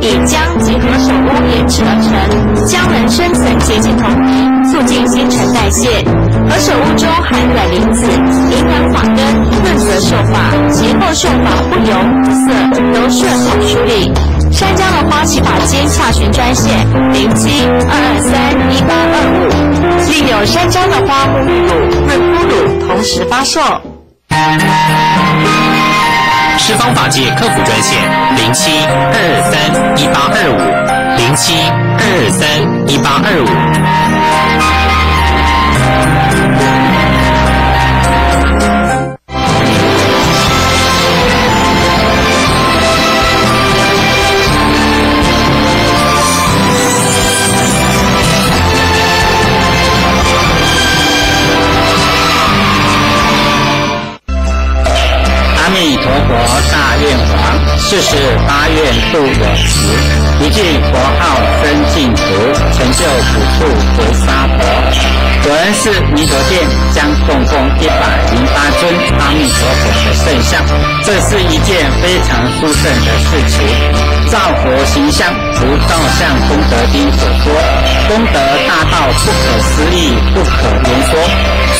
以姜及何首乌研制而成，姜能深层洁净头皮，促进新陈代谢。何首乌中含软磷脂，营养发根，润泽秀发，节后秀发不油不涩，柔顺好梳理。山姜的花洗发精洽询专线零七二二三一八二五，另有山姜的花沐浴露、润肤乳同时发售。是方法界客服专线零七二二三一八二五零七二二三一八二五。国大愿王四十八愿度有时，一句佛号分净土，成就普度菩萨佛。果然是弥陀殿将总共一百零八圣像，这是一件非常殊胜的事情。造佛形象，如道相功德经所说，功德大到不可思议、不可言说。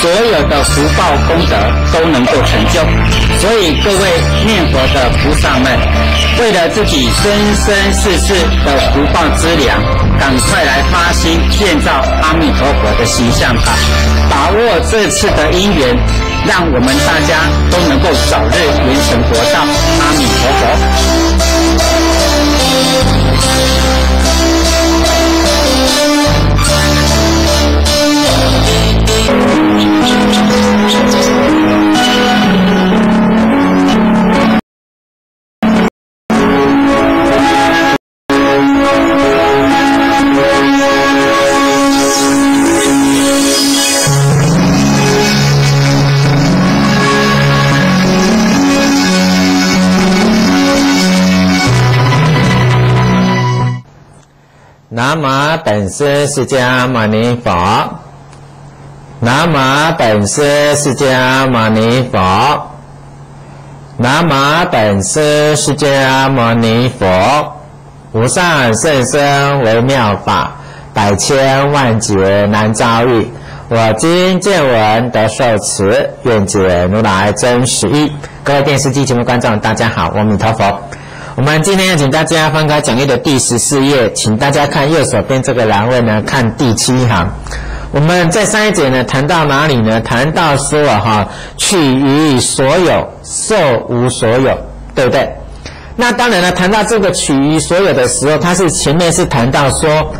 所有的福报功德都能够成就，所以各位念佛的菩萨们，为了自己生生世世的福报资粮，赶快来发心建造阿弥陀佛的形象吧！把握这次的因缘，让我们大家都能够早日圆成佛道。阿弥陀佛。南无本师释迦牟尼佛。南无本师释迦牟尼佛，南无本师释迦牟尼佛，无上甚深微妙法，百千万劫难遭遇。我今见闻得受持，愿解如来真实义。各位电视机前的观众，大家好，阿弥陀佛。我们今天要请大家翻开讲义的第十四页，请大家看右手边这个栏位呢，看第七行。我们在上一节呢谈到哪里呢？谈到说哈，取于所有，受无所有，对不对？那当然了，谈到这个取于所有的时候，它是前面是谈到说，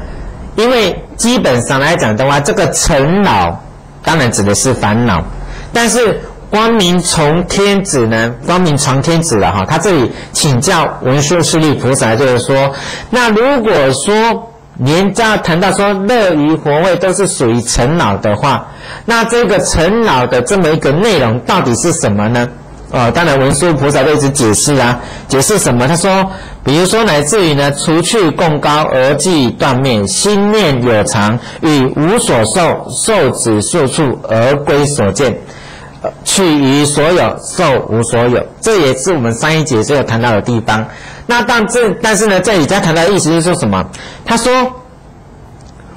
因为基本上来讲的话，这个尘恼当然指的是烦恼，但是光明从天子呢，光明传天子了哈，他这里请教文殊师利菩萨，就是说，那如果说。连家谈到说乐于活位都是属于尘恼的话，那这个尘恼的这么一个内容到底是什么呢？哦，当然文殊菩萨都一直解释啊，解释什么？他说，比如说乃至于呢，除去共高而即断灭，心念有常，与无所受，受止受处而归所见，去于所有，受无所有。这也是我们上一节所有谈到的地方。那但这但是呢，这里在谈到的意思是说什么？他说，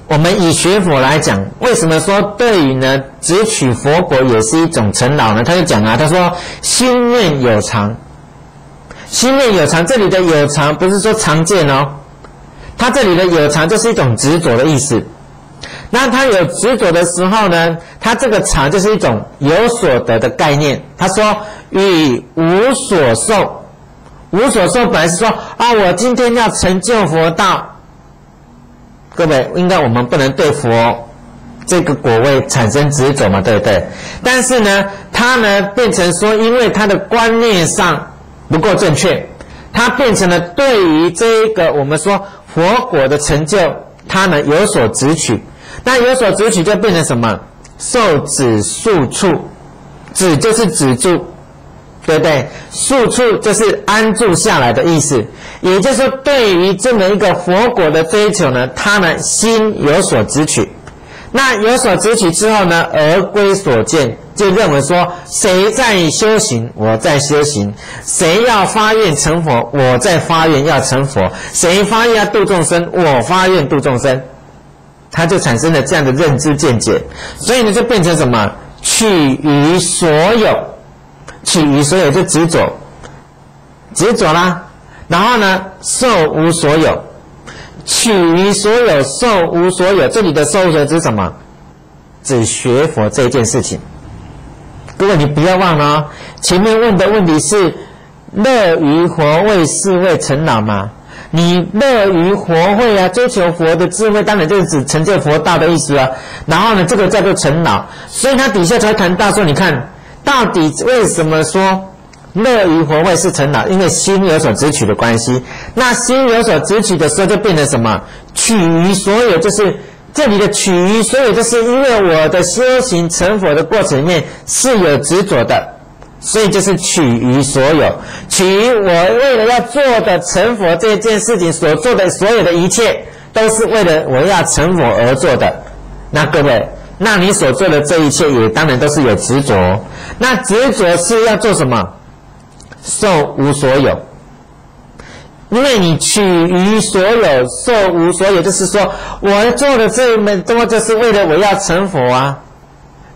我们以学佛来讲，为什么说对于呢，只取佛果也是一种成老呢？他就讲啊，他说心念有常，心念有常，这里的有常不是说常见哦，他这里的有常就是一种执着的意思。那他有执着的时候呢，他这个常就是一种有所得的概念。他说与无所受。无所受本来是说啊，我今天要成就佛道。各位，应该我们不能对佛这个果位产生执着嘛，对不对？但是呢，他呢变成说，因为他的观念上不够正确，他变成了对于这个我们说佛果的成就，他呢有所执取。那有所执取就变成什么？受止束处，止就是止住。对不对？宿处就是安住下来的意思，也就是说，对于这么一个佛果的追求呢，他呢心有所执取，那有所执取之后呢，而归所见，就认为说，谁在修行，我在修行；谁要发愿成佛，我在发愿要成佛；谁发愿要度众生，我发愿度众生。他就产生了这样的认知见解，所以呢，就变成什么？取于所有，取于所有就执着，执着啦。然后呢，受无所有，取于所有，受无所有。这里的受无所有指什么？指学佛这件事情。各位，你不要忘了哦，前面问的问题是乐于佛位是为成老吗？你乐于佛会啊，追求佛的智慧，当然就是指成就佛道的意思啊。然后呢，这个叫做成老，所以他底下才谈到说，你看到底为什么说乐于佛会是成老？因为心有所执取的关系。那心有所执取的时候，就变成什么？取于所有，就是这里的取于所有，就是因为我的修行成佛的过程里面是有执着的。所以就是取于所有，取于我为了要做的成佛这件事情所做的所有的一切，都是为了我要成佛而做的。那各位，那你所做的这一切也当然都是有执着。那执着是要做什么？受无所有。因为你取于所有，受无所有，就是说我做的这么多，就是为了我要成佛啊。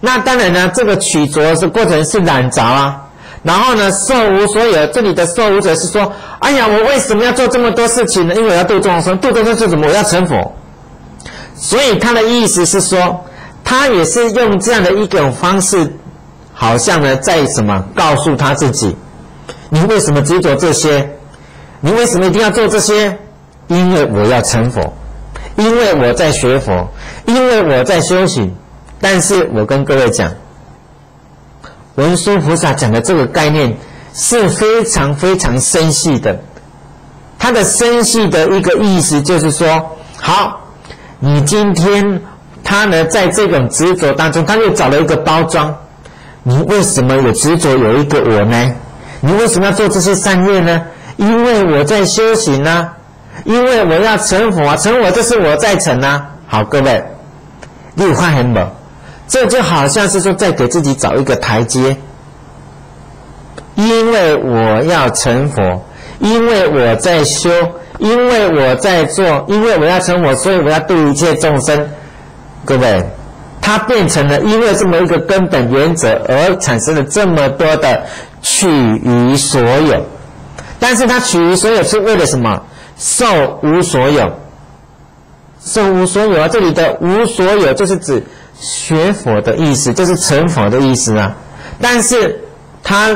那当然呢，这个取着是过程是染着啊，然后呢，受无所有，这里的受无者是说，哎呀，我为什么要做这么多事情呢？因为我要度众生，度众生是什么？我要成佛。所以他的意思是说，他也是用这样的一种方式，好像呢，在什么告诉他自己，你为什么执着这些？你为什么一定要做这些？因为我要成佛，因为我在学佛，因为我在修行。但是我跟各位讲，文殊菩萨讲的这个概念是非常非常深细的。他的深细的一个意思就是说，好，你今天他呢在这种执着当中，他又找了一个包装。你为什么有执着有一个我呢？你为什么要做这些善业呢？因为我在修行啊，因为我要成佛啊，成佛就是我在成啊。好，各位，六花很猛。这就好像是说，在给自己找一个台阶，因为我要成佛，因为我在修，因为我在做，因为我要成佛，所以我要度一切众生。各位，它变成了因为这么一个根本原则而产生了这么多的取于所有，但是它取于所有是为了什么？受无所有，受无所有啊！这里的无所有就是指。学佛的意思就是成佛的意思啊，但是他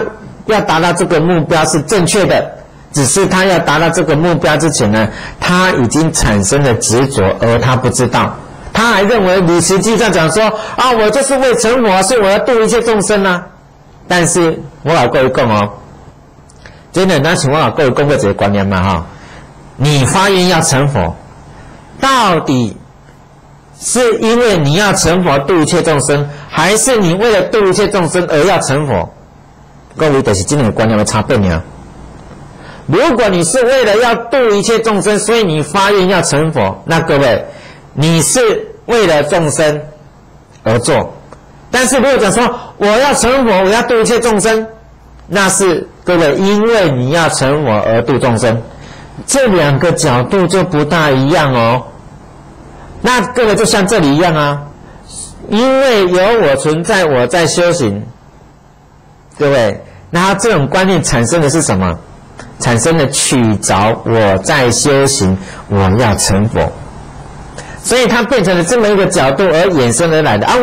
要达到这个目标是正确的，只是他要达到这个目标之前呢，他已经产生了执着，而他不知道，他还认为你实际上讲说啊，我就是为成佛，所以我要度一切众生啊。但是我老各位讲哦，真的，那请问老各位供过这个观念嘛哈？你发愿要成佛，到底？是因为你要成佛度一切众生，还是你为了度一切众生而要成佛？各位，都是今天的观念的差别呢。如果你是为了要度一切众生，所以你发愿要成佛，那各位，你是为了众生而做。但是如果讲说我要成佛，我要度一切众生，那是各位因为你要成佛而度众生，这两个角度就不大一样哦。那各位就像这里一样啊，因为有我存在，我在修行。各位，那这种观念产生的是什么？产生的取着我在修行，我要成佛，所以它变成了这么一个角度而衍生而来的啊。